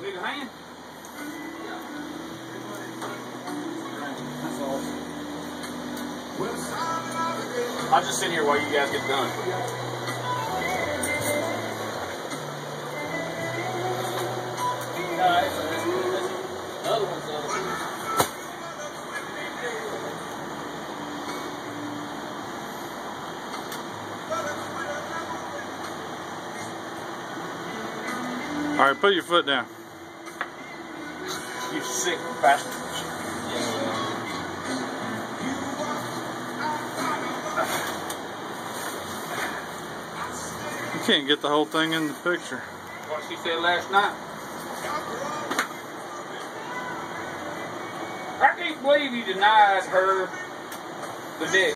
Big hand? That's awesome. I'll just sit here while you guys get done. Alright, so that's good. That's good. The other one's All right, put your foot down. You sick bastard. You can't get the whole thing in the picture. What she said last night. I can't believe you denied her the dick.